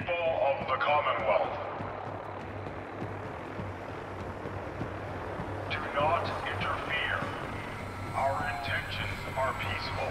the Commonwealth. Do not interfere. Our intentions are peaceful.